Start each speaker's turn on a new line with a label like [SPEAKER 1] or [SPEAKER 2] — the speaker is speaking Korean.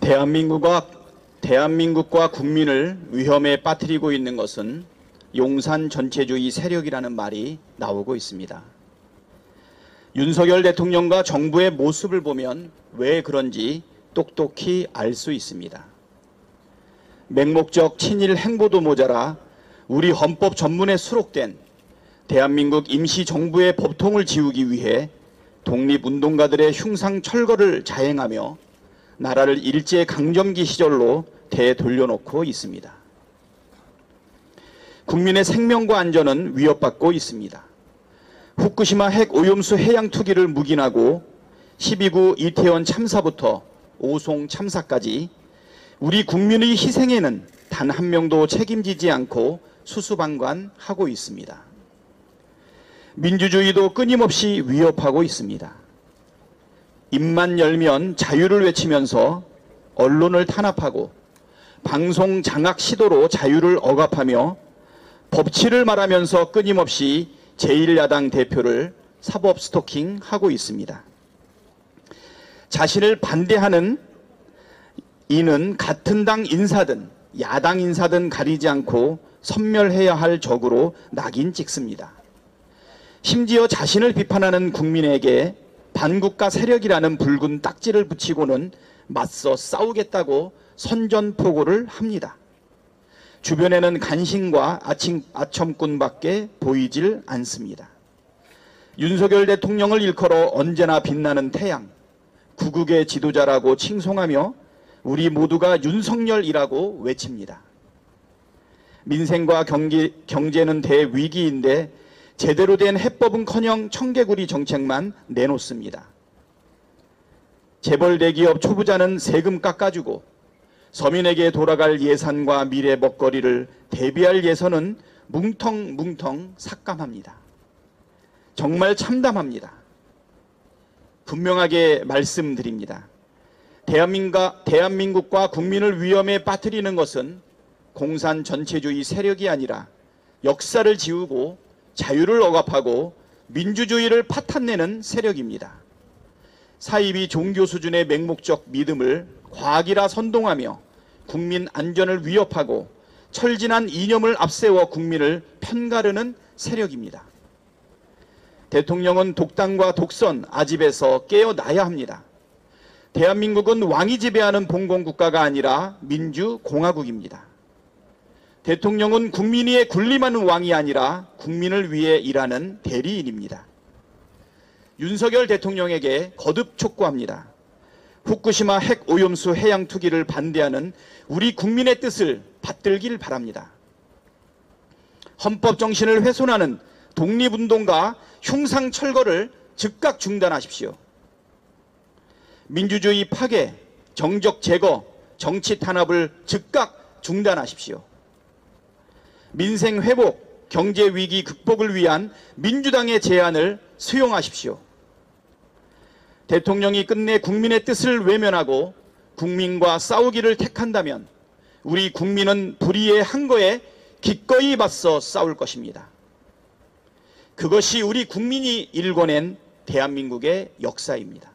[SPEAKER 1] 대한민국과 대한민국과 국민을 위험에 빠뜨리고 있는 것은 용산 전체주의 세력이라는 말이 나오고 있습니다. 윤석열 대통령과 정부의 모습을 보면 왜 그런지 똑똑히 알 수 있습니다. 맹목적 친일 행보도 모자라 우리 헌법 전문에 수록된 대한민국 임시정부의 법통을 지우기 위해 독립운동가들의 흉상 철거를 자행하며 나라를 일제 강점기 시절로 되돌려놓고 있습니다. 국민의 생명과 안전은 위협받고 있습니다. 후쿠시마 핵 오염수 해양 투기를 묵인하고 12구 이태원 참사부터 오송 참사까지 우리 국민의 희생에는 단 한 명도 책임지지 않고 수수방관하고 있습니다. 민주주의도 끊임없이 위협하고 있습니다. 입만 열면 자유를 외치면서 언론을 탄압하고 방송 장악 시도로 자유를 억압하며 법치를 말하면서 끊임없이 제1야당 대표를 사법 스토킹하고 있습니다. 자신을 반대하는 이는 같은 당 인사든 야당 인사든 가리지 않고 선멸해야 할 적으로 낙인 찍습니다. 심지어 자신을 비판하는 국민에게 반국가 세력이라는 붉은 딱지를 붙이고는 맞서 싸우겠다고 선전포고를 합니다. 주변에는 간신과 아침, 아첨꾼밖에 보이질 않습니다. 윤석열 대통령을 일컬어 언제나 빛나는 태양, 구국의 지도자라고 칭송하며 우리 모두가 윤석열이라고 외칩니다. 민생과 경기, 경제는 대위기인데 제대로 된 해법은커녕 청개구리 정책만 내놓습니다. 재벌 대기업 초부자는 세금 깎아주고 서민에게 돌아갈 예산과 미래 먹거리를 대비할 예산은 뭉텅뭉텅 삭감합니다. 정말 참담합니다. 분명하게 말씀드립니다. 대한민국과, 대한민국과 국민을 위험에 빠뜨리는 것은 공산 전체주의 세력이 아니라 역사를 지우고 자유를 억압하고 민주주의를 파탄내는 세력입니다. 사이비 종교 수준의 맹목적 믿음을 과학이라 선동하며 국민 안전을 위협하고 철진한 이념을 앞세워 국민을 편가르는 세력입니다. 대통령은 독단과 독선, 아집에서 깨어나야 합니다. 대한민국은 왕이 지배하는 봉공국가가 아니라 민주공화국입니다. 대통령은 국민 위에 군림하는 왕이 아니라 국민을 위해 일하는 대리인입니다. 윤석열 대통령에게 거듭 촉구합니다. 후쿠시마 핵 오염수 해양 투기를 반대하는 우리 국민의 뜻을 받들길 바랍니다. 헌법 정신을 훼손하는 독립운동가 흉상 철거를 즉각 중단하십시오. 민주주의 파괴, 정적 제거, 정치 탄압을 즉각 중단하십시오. 민생 회복, 경제 위기 극복을 위한 민주당의 제안을 수용하십시오. 대통령이 끝내 국민의 뜻을 외면하고 국민과 싸우기를 택한다면 우리 국민은 불의의 한거에 기꺼이 맞서 싸울 것입니다. 그것이 우리 국민이 일궈낸 대한민국의 역사입니다.